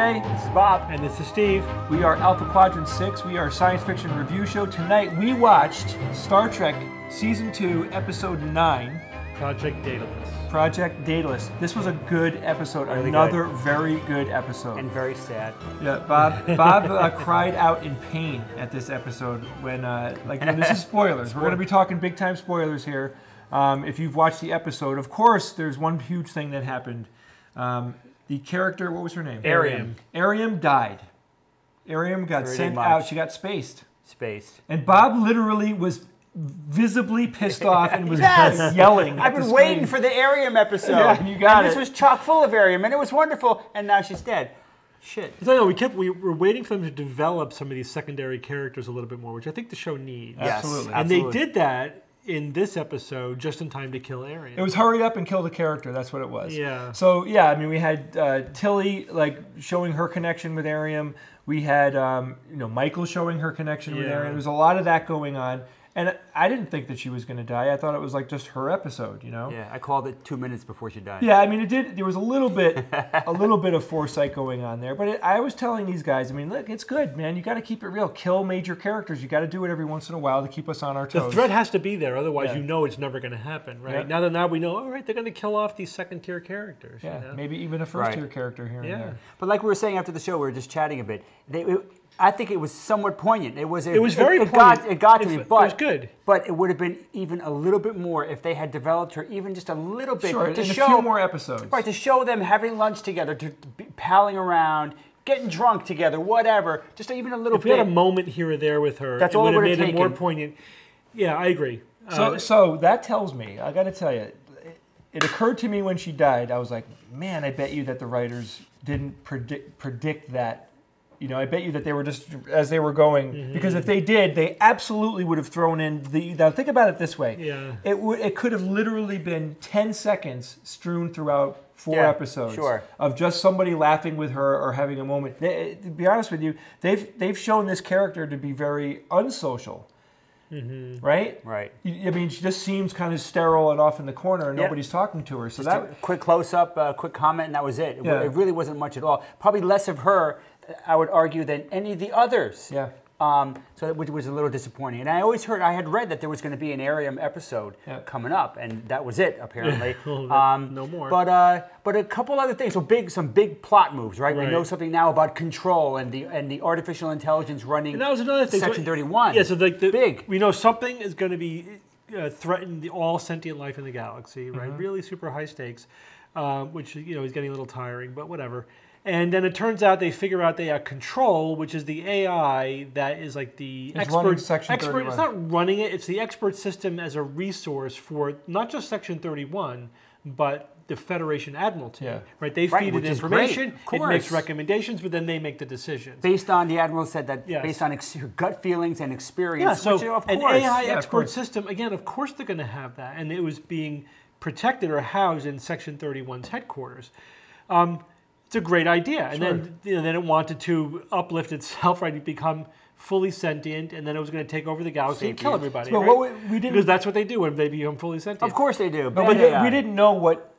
Jay. This is Bob. And this is Steve. We are Alpha Quadrant 6. We are a science fiction review show. Tonight we watched Star Trek Season 2, Episode 9, Project Daedalus. Project Daedalus. This was a good episode. Really Another very good episode. And very sad. yeah, Bob Bob uh, cried out in pain at this episode when, uh, like, this is spoilers. We're going to be talking big time spoilers here. Um, if you've watched the episode, of course, there's one huge thing that happened. Um, the character, what was her name? Airiam. Airiam died. Airiam got Pretty sent much. out. She got spaced. Spaced. And Bob literally was visibly pissed off and was Yes! yelling. I've at the been waiting screen. for the Airiam episode. Yeah, you got and This was chock full of Airiam, and it was wonderful. And now she's dead. Shit. So, no, we kept we were waiting for them to develop some of these secondary characters a little bit more, which I think the show needs. Yes, Absolutely. And absolutely. they did that in this episode just in time to kill Airiam. It was hurry up and kill the character. That's what it was. Yeah. So yeah, I mean, we had uh, Tilly like showing her connection with Airiam. We had um, you know Michael showing her connection with Yeah. Airiam. There was a lot of that going on, and I didn't think that she was going to die. I thought it was like just her episode. You know. Yeah, I called it two minutes before she died. Yeah, I mean, it did. There was a little bit, a little bit of foresight going on there, but it, I was telling these guys, I mean, look, it's good, man. You got to keep it real. Kill major characters. You got to do it every once in a while to keep us on our toes. the toes. threat has to be there, otherwise Yeah. you know it's never going to happen, right? Yeah. Now that now we know, all right, they're going to kill off these second tier characters. yeah, you know? maybe even a first Right. tier character here Yeah. and there. But like we were saying after the show, we were just chatting a bit. They, it, I think it was somewhat poignant. It was. It was very It, got, poignant. it got to It- me, it was good. But it would have been even a little bit more if they had developed her even just a little bit Sure, to in show a few more episodes. Right, to show them having lunch together, to be palling around, getting drunk together, whatever. Just even a little If we bit. had a moment here or there with her, That's it all it would have would've made it more poignant. Yeah, I agree. So, Uh, so that tells me, I got to tell you, it occurred to me when she died. I was like, man, I bet you that the writers didn't predict predict that. You know, I bet you that they were just as they were going Mm-hmm. because if they did, they absolutely would have thrown in the. Now think about it this way. Yeah. It would. It could have literally been ten seconds strewn throughout four Yeah, episodes sure. of just somebody laughing with her or having a moment. They, to be honest with you, they've they've shown this character to be very unsocial. Right? Right. I mean, she just seems kind of sterile and off in the corner, and Yeah. nobody's talking to her. So Just a that, quick close up, uh, quick comment, and that was it. It, Yeah. it really wasn't much at all. Probably less of her, I would argue, than any of the others. yeah, Um, so that, which was a little disappointing. And I always heard, I had read that there was going to be an Airiam episode Yeah. coming up, and that was it apparently. Well, um, no more. But uh, but a couple other things. So big, some big plot moves, right? We know something now about control and the and the artificial intelligence running. And that was another thing. So- Section thirty one. Yeah, so like the, big. We know something is going to be uh, threaten the all sentient life in the galaxy, right? Mm-hmm. Really super high stakes, um, which you know is getting a little tiring, but whatever. And then it turns out they figure out they have control, which is the AI that is like the It's expert. Section expert. It's not running it; it's the expert system as a resource for not just Section Thirty One, but the Federation Admiralty. Yeah. Right? They Right, feed which it is great, information. of It makes recommendations, but then they make the decisions. based on the admiral said that Yes. based on ex- her gut feelings and experience. Yeah, experience. so which, of an course, AI Yeah, expert system, again, of course they're going to have that. And it was being protected or housed in Section 31's headquarters. Um, it's a great idea. And then, you know, then it wanted to uplift itself, right, to become fully sentient, and then it was going to take over the galaxy and kill everybody. But right? what we- we didn't- because that's what they do when they become fully sentient. Of course they do. but bad we, did, AI. we didn't know what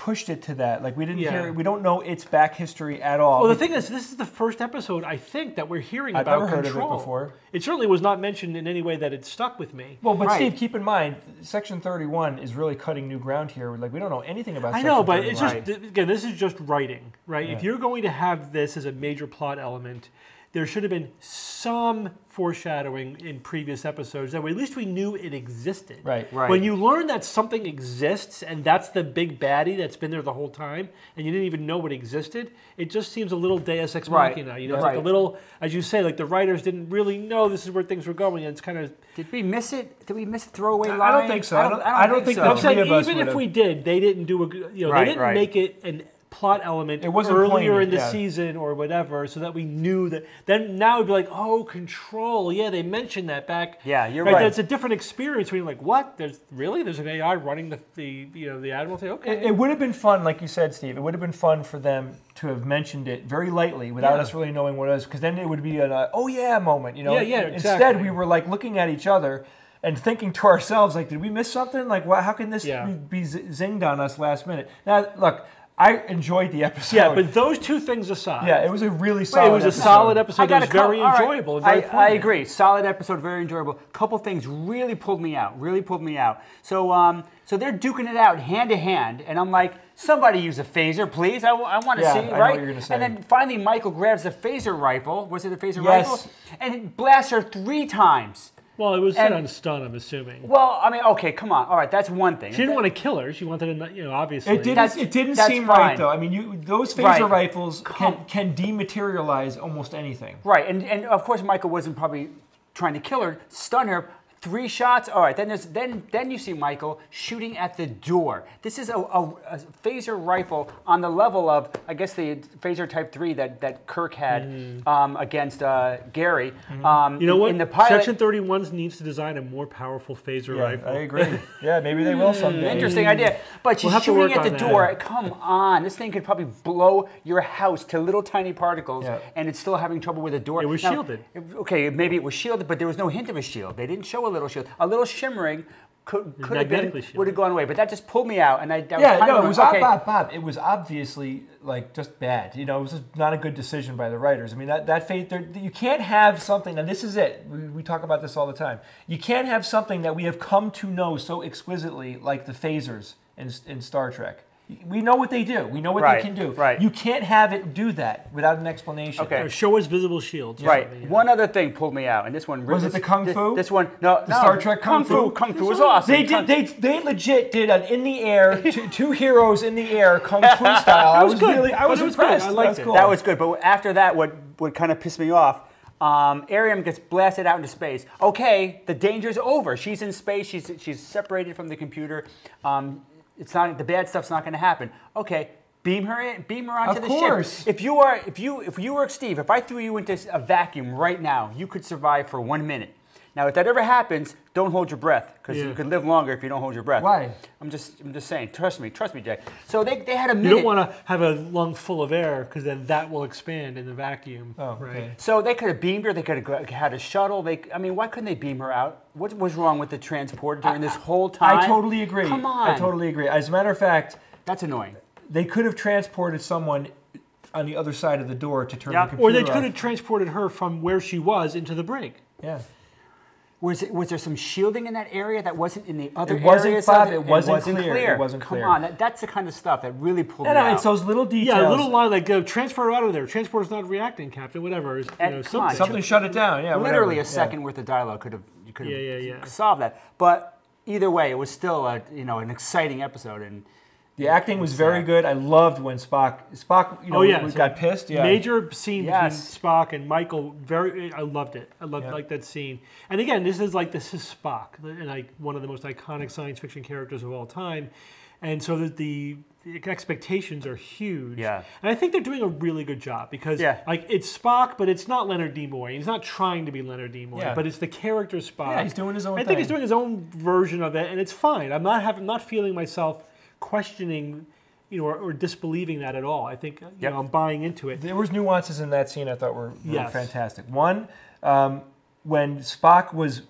pushed it to that. Like we didn't Yeah. hear, we don't know its back history at all. Well, the thing is, this is the first episode I think that we're hearing I've about never heard of it control. before. It certainly was not mentioned in any way that it stuck with me. well, but Right. Steve, keep in mind, Section 31 is really cutting new ground here. Like we don't know anything about. I Section know, but 31. it's just again, this is just writing, right? If you're going to have this as a major plot element, there should have been some foreshadowing in previous episodes that way at least we knew it existed. Right. Right. When you learn that something exists and that's the big baddie that's been there the whole time, and you didn't even know it existed, it just seems a little Deus ex Right. machina. You know, it's like a little, as you say, like the writers didn't really know this is where things were going, and it's kind of Did we miss it? Did we miss a throwaway I- I don't think so. I don't- I don't think so. the I'm saying three of us even if would've- we did, they didn't do a good, you know, Right, they didn't right. make it an plot element It wasn't earlier poignant, in the yeah. season or whatever, so that we knew that. Then now it'd be like, oh, control. Yeah, they mentioned that back. Yeah, you're right. It's a different experience when you're like, what? There's really there's an AI running the, the you know the Admiralty. Okay. It, it would have been fun, like you said, Steve. It would have been fun for them to have mentioned it very lightly without Yeah. us really knowing what it is, because then it would be an uh, "oh yeah" moment, you know. Yeah, yeah, Exactly. Instead, we were like looking at each other and thinking to ourselves, like, "Did we miss something? Like, why, how can this Yeah. be, be zinged on us last minute?" Now, look, I enjoyed the episode. Yeah, but those two things aside, yeah, it was a really solid. it solid. was a solid episode. It was very all right. enjoyable. and very I, I agree. Solid episode, very enjoyable. Couple things really pulled me out. Really pulled me out. So, um, so they're duking it out hand to hand, and I'm like, somebody use a phaser, please. I, want to Yeah, see, I know right? what you're gonna say. And then finally, Michael grabs the phaser rifle. Was it a phaser Yes. rifle? And it blasts her three times. Well, it was And- on stun, I'm assuming. Well, I mean, okay, come on. All right, that's one thing. She didn't want to kill her. She wanted to, you know, obviously. It didn't. It didn't seem fine. right though. I mean, you those phaser Right. rifles can can dematerialize almost anything. Right, and, and of course Michael wasn't probably trying to kill her, stun her. Three shots. All right, then there's then then you see Michael shooting at the door. This is a, a, a phaser rifle on the level of I guess the phaser Type Three that, that Kirk had um, against uh, Gary. Um, you know what? In the pilot, Section 31 needs to design a more powerful phaser Yeah, rifle. I agree. yeah, maybe they will someday. Interesting idea. But she's We'll have to shooting at the on that. door. Come on. This thing could probably blow your house to little tiny particles, Yeah. and it's still having trouble with the door. It was Now, shielded. Okay, maybe it was shielded, but there was no hint of a shield. They didn't show a little shield. A little shimmering could, could have been, magnetically would have gone away. But that just pulled me out, and I, that Yeah, was kind no, of it was okay. Bob, Bob. It was obviously like just bad. You know, it was just not a good decision by the writers. I mean, that that fate. there- You can't have something. And this is it. We, we talk about this all the time. You can't have something that we have come to know so exquisitely, like the phasers in, in Star Trek. We know what they do. We know what Right, they can do. right. You can't have it do that without an explanation. Okay. Or show us visible shields. Right. something, yeah. One other thing pulled me out, and this one Was it the Kung this, Fu? This one, no, The no, Star Trek Kung Fu? Kung Fu was awesome. They did. They they legit did an in the air, two, two heroes in the air, kung fu style. I was was good. really, I But was it was good. impressed. I That liked was it. cool. That was good, but after that, what what kind of pissed me off? Um, Airiam gets blasted out into space. Okay, the danger's over. She's in space. She's she's separated from the computer. Um, it's not the bad stuff's not going to happen. Okay, beam her in, beam her onto Of the course. ship. If you are if you if you were Steve, if I threw you into a vacuum right now, you could survive for one minute. Now, if that ever happens, don't hold your breath because Yeah. you could live longer if you don't hold your breath. Why? I'm just I'm just saying. Trust me, trust me, Jay. So they, they had a minute. You don't want to have a lung full of air because then that will expand in the vacuum. Oh, right. okay. So they could have beamed her. They could have had a shuttle. They, I mean, why couldn't they beam her out? What was wrong with the transport during this whole time? I totally agree. Come on, I totally agree. As a matter of fact, That's annoying. they could have transported someone on the other side of the door to turn Yeah. the Or they could have transported her from where she was into the brig. Yeah. Was it, was there some shielding in that area that wasn't in the other It wasn't, areas? Bob, of it wasn't clear. It wasn't Come clear. on, that, that's the kind of stuff that really pulled No, me no, out. it's those little details. Yeah, a little line like uh, transfer out of there. Transporter's not reacting, Captain. Whatever. You And know, come on, something. Something shut it down. Yeah. Literally whatever. a second worth of dialogue could have you could Yeah, yeah, yeah. solved that. But either way, it was still a you know an exciting episode and. The acting was very good. I loved when Spock Spock you know Oh, yeah, so got pissed. Yeah. Major scene Yes. between Spock and Michael. Very, I loved it. I loved Yeah. like that scene. And again, this is like this is Spock, and like one of the most iconic science fiction characters of all time. And so the, the, the expectations are huge. Yeah. And I think they're doing a really good job because Yeah. like it's Spock, but it's not Leonard Nimoy. He's not trying to be Leonard Nimoy, Yeah. but it's the character Spock. Yeah, he's doing his own I think he's doing his own version of it, and it's fine. I'm not having, not feeling myself questioning, you know, or, or disbelieving that at all. I think you Yep. know I'm buying into it. There was nuances in that scene I thought were, were Yes. fantastic. One, um, when Spock was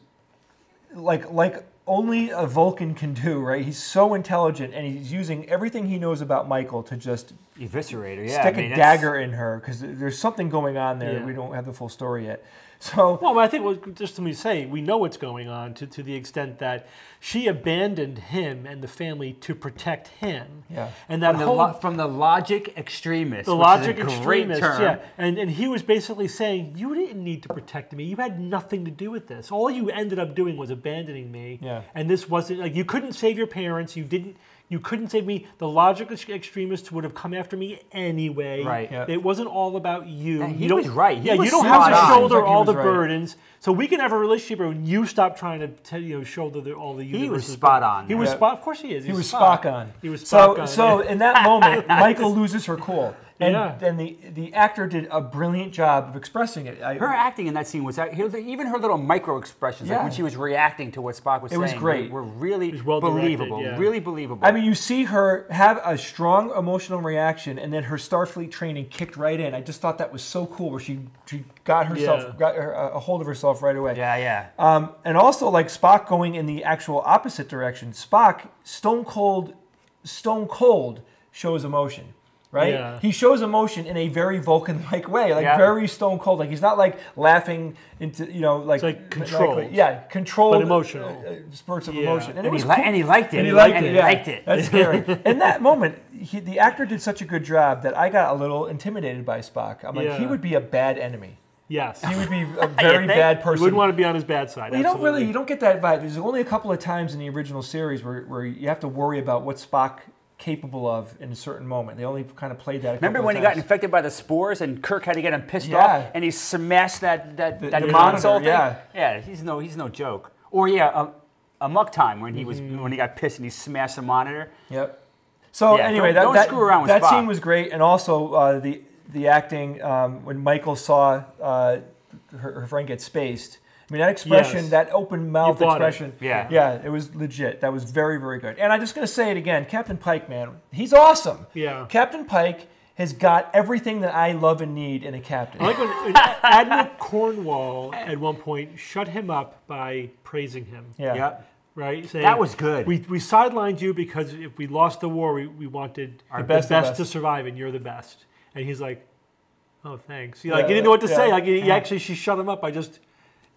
like like only a Vulcan can do, right? He's so intelligent and he's using everything he knows about Michael to just Eviscerator, yeah. stick I mean, a that's- dagger in her because there's something going on there. Yeah. We don't have the full story yet. So Well, I think what- just to me say, we know what's going on to, to the extent that she abandoned him and the family to protect him. Yeah. And that From the, whole lo- from the logic extremist. the which logic is a great extremist, term. yeah, and and he was basically saying, "You didn't need to protect me. You had nothing to do with this. All you ended up doing was abandoning me. Yeah. And this wasn't like you couldn't save your parents. You didn't. You couldn't save me. The logic ex- extremists would have come after me anyway. Right. Yeah. It wasn't all about you. Yeah, he you don't- was right. He yeah, was you don't have to on. shoulder Seems like he all the right. burdens. So we can have a relationship where you stop trying to tell, you know shoulder the, all the He was spot burdens. on He was there. spot. Of course he is. he He's was Spock on. He was so on, so yeah. in that moment, Michael loses her cool, and Yeah. then the the actor did a brilliant job of expressing it. I, Her acting in that scene was even her little micro expressions, like when she was reacting to what Spock was saying. It was great. Were, were really was well believable. yeah. Really believable. I mean, you see her have a strong emotional reaction, and then her Starfleet training kicked right in. I just thought that was so cool, where she she got herself Yeah. got her, a hold of herself right away. yeah, yeah. Um, and also like Spock going in the actual opposite direction. Spock, stone cold, stone cold shows emotion. Right? Yeah. He shows emotion in a very Vulcan-like way, like Yeah. very stone cold. Like he's not like laughing into, you know, like like controlled. yeah, controlled, But emotional. uh, uh, spurts of Yeah. emotion, And, it was he, li- cool. and he liked it. And he liked and it. he yeah. liked it. That's scary. In that moment, he, the actor did such a good job that I got a little intimidated by Spock. I'm like, he would be a bad enemy. Yes. He would be a very think? bad You person. wouldn't want to be on his bad side. you don't really, you don't get that vibe. There's only a couple of times in the original series where, where you have to worry about what Spock capable of in a certain moment. They only kind of played that. Remember when he got infected by the spores and Kirk had to get him pissed Yeah. off and he smashed that that, The- that the console monitor, thing? yeah. Yeah, he's no he's no joke. Or yeah, a, Amok Time when he was Mm-hmm. when he got pissed and he smashed the monitor. Yep. So Yeah, anyway, don't- that, don't that, screw around with that scene was great, and also uh, the the acting um, when Michael saw uh, her, her friend get spaced. I mean, that expression, Yes. that open mouth You bought it. expression. Yeah. Yeah, it was legit. That was very, very good. And I'm just going to say it again Captain Pike, man, he's awesome. Yeah. Captain Pike has got everything that I love and need in a captain. I like when, when Admiral Cornwell at one point shut him up by praising him. yeah. Yep. Right? Saying, That was good. We, we sidelined you because if we lost the war, we, we wanted The the best best, of to survive, and you're the best. And he's like, oh, thanks. He, like, Yeah, he didn't know what to yeah. say. Like, he, he actually, she shut him up by just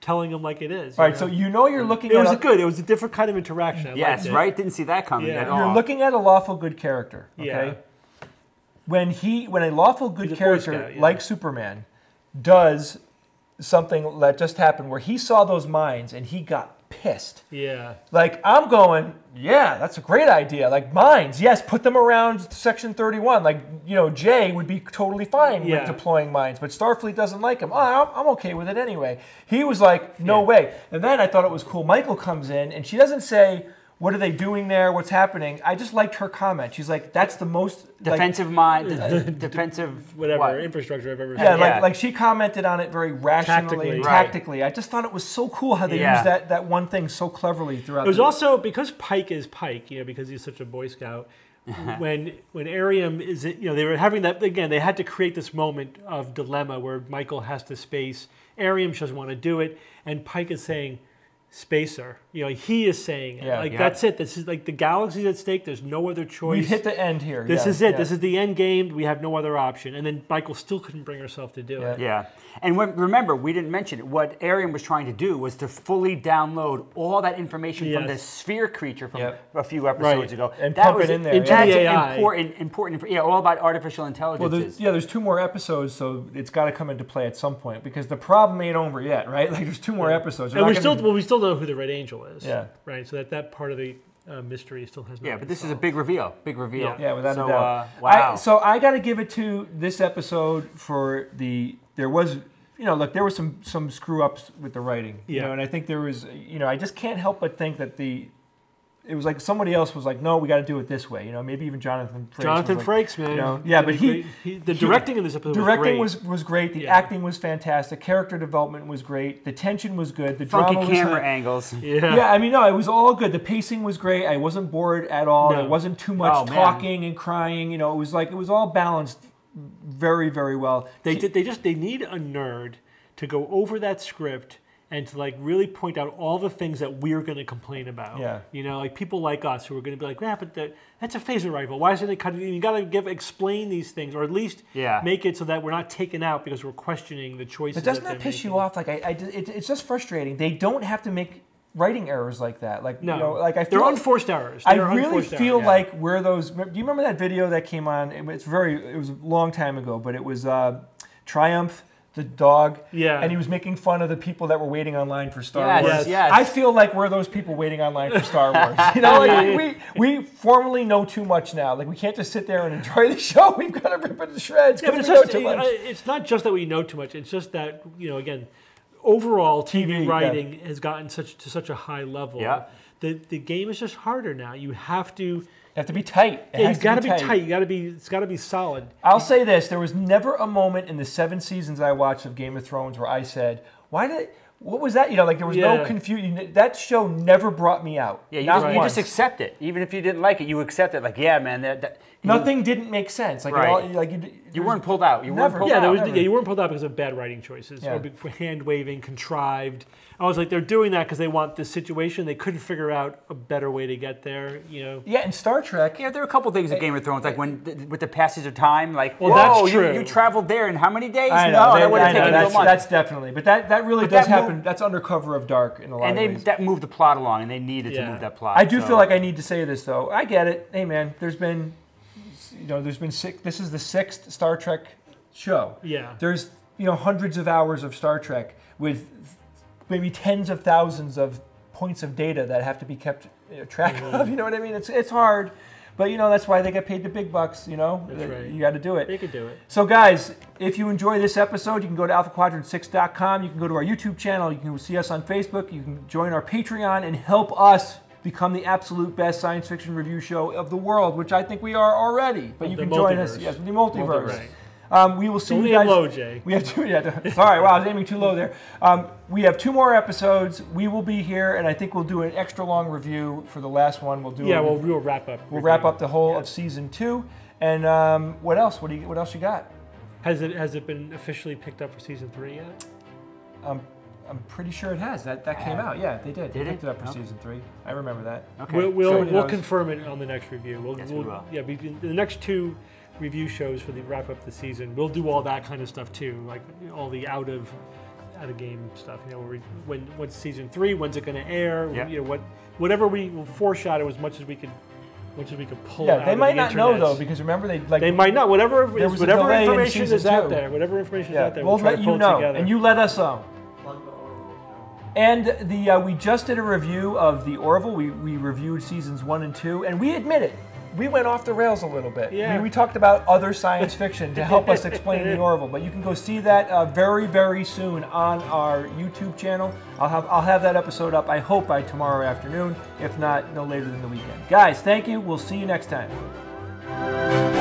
telling him like it is. All you right, so you know you're looking it at was a, good. It was a different kind of interaction. I Yes, right? Didn't see that coming Yeah. at You're all. you're looking at a lawful good character. Okay. Yeah. when he when a lawful good a character Scout, yeah. like Superman does something that just happened where he saw those mines and he got pissed. Yeah. Like I'm going, yeah, that's a great idea. Like mines, yes, put them around Section 31. Like you know, Jay would be totally fine Yeah. with deploying mines, but Starfleet doesn't like him. Oh, I'm, I'm okay with it anyway. He was like, no Yeah. way. And then I thought it was cool. Michael comes in and she doesn't say. What are they doing there? What's happening? I just liked her comment. She's like, "That's the most like, defensive mind, d- defensive Whatever what? infrastructure I've ever seen. like, Yeah. like she commented on it very rationally Tactically. and Right. I just thought it was so cool how they Yeah. used that, that one thing so cleverly throughout. It was the, also because Pike is Pike, you know, because he's such a Boy Scout. when when Airiam is, you know, they were having that again. They had to create this moment of dilemma where Michael has to space. Airiam doesn't want to do it, and Pike is saying, "Spacer." You know, he is saying, it. Yeah. like Yeah. that's it. This is like the galaxy's at stake. There's no other choice. We've hit the end here. this yeah, is it. yeah. This is the end game. We have no other option. And then Michael still couldn't bring herself to do it. Yeah, and when, remember, we didn't mention it. What Airiam was trying to do was to fully download all that information from the sphere creature from Yep. a few episodes Right. ago. And that pump was it in there, Into That's the AI. important, important. inf- Yeah, all about artificial Well, intelligence. there's, yeah, there's two more episodes, so it's got to come into play at some point because the problem ain't over yet, right? Like there's two more episodes. You're And we not still, gonna- well, we still know who the Red Angel is. Yeah. Right. So that that part of the uh, mystery still has. Not yeah, but this is a big reveal. Big reveal. Yeah. Yeah, without so, a doubt. Uh, wow. I, so I got to give it to this episode for the there was you know look there was some some screw ups with the writing you Yeah. know and I think there was you know I just can't help but think that the it was like somebody else was like no we got to do it this way you know maybe even Jonathan Frakes Jonathan like, Frakes, man. you know, yeah, but a he- he the he- directing in this episode directing was, was was great the Yeah. acting was fantastic character development was great the tension was good the Funky drama was camera high. angles. Yeah. Yeah, I mean, no, it was all good. The pacing was great. I wasn't bored at all. No. There wasn't too much Oh, man. talking and crying. You know, it was like it was all balanced very, very well. They did. They just they need a nerd to go over that script and to like really point out all the things that we're going to complain about. Yeah. You know, like people like us who are going to be like, yeah, but that, that's a phaser rifle. Why isn't it cut? You got to give explain these things, or at least Yeah. make it so that we're not taken out because we're questioning the choices. But doesn't that that piss you off? Like, I, I it, it's just frustrating. They don't have to make writing errors like that. Like, No, you know, like I feel they're feel unforced errors. I They're really feel errors. like where those. Do you remember that video that came on? It- It's very. It was a long time ago, but it was uh, Triumph, the dog. Yeah. And he was making fun of the people that were waiting online for Star Yes, Wars. Yes. yes. I feel like we're those people waiting online for Star Wars. You know, like we, we we formally know too much now. Like we can't just sit there and enjoy the show. We've got to rip it to shreds Yeah, but it's, we know just, too much. it's not just that we know too much. It's just that you know, again, overall TV, TV, yeah. writing has gotten such to such a high level. Yeah. The the game is just harder now. You have to. You have to be tight. It Yeah, has you've got to be be tight. You got to be. It's got to be solid. I'll say this: there was never a moment in the seven seasons I watched of Game of Thrones where I said, "Why did? What was that?" You know, like there was no confusion. That show never brought me out. Yeah, you, Not just, you just accept it. It. Even if you didn't like it, you accept it. Like, yeah, man, that, that Nothing didn't make sense. Like, it Right. all, like you, You weren't pulled out. You Never. weren't pulled Yeah, out. there was, yeah, you weren't pulled out because of bad writing choices Yeah. or hand waving, contrived. I was like, they're doing that because they want this situation. They couldn't figure out a better way to get there. You know, Yeah, in Star Trek, Yeah, there are a couple things in Game of eh, Thrones, like eh, when th- with the passage of time, like Well, whoa, that's you, true. you traveled there in how many days? I no, know, that would I have taken you a that's, month. that's definitely, but that, that really But does that happen. move- that's under cover of dark in a lot and of they ways. that moved the plot along, and they needed to move that plot. I do so- feel like I need to say this though. I get it. Hey man, there's been, you know, there's been six. This is the sixth Star Trek show. Yeah. There's you know hundreds of hours of Star Trek with maybe tens of thousands of points of data that have to be kept track Mm-hmm. of. You know what I mean? It's it's hard, but you know that's why they get paid the big bucks. You know, That's right. you got to do it. they could do it. So, guys, if you enjoy this episode, you can go to alphaquadrant6.com. You can go to our YouTube channel. You can see us on Facebook. You can join our Patreon and help us become the absolute best science fiction review show of the world, which I think we are already. But you the can join us. Yes, with the multiverse. Right. Um, we will see Only you guys. low, Jay. We have two. Yeah, sorry. Wow, I was aiming too low there. Um, we have two more episodes. We will be here, and I think we'll do an extra long review for the last one. We'll do. Yeah, a, well, we'll wrap up. we'll wrap up the whole Yeah. of season two. And um, what else? What do you? What else you got? Has it has it been officially picked up for season three yet? Um, I'm pretty sure it has. That that came out. Yeah, they did. Did they picked it? it up for Okay. season three. I remember that. Okay. We'll we'll, So, we'll know, confirm it on the next review. We'll, Yes, we we'll yeah, the next two review shows for the wrap up the season. We'll do all that kind of stuff too, like all the out of out of game stuff. You know, we, when what's season three? When's it going to air? Yeah. You know what whatever we will foreshadow as much as we could, much as we could pull. Yeah, out they might the not know though because remember they like They might not. Whatever There is, whatever in information season is out there, whatever information is out there, we'll we'll, let you know, together. and you let us know. And the uh, we just did a review of the Orville. We, we reviewed seasons one and two, and we admit it. We went off the rails a little bit. Yeah. We, we talked about other science fiction to help us explain the Orville, but you can go see that uh, very very soon on our YouTube channel. I'll have I'll have that episode up. I hope by tomorrow afternoon, if not no later than the weekend. Guys, thank you. We'll see you next time.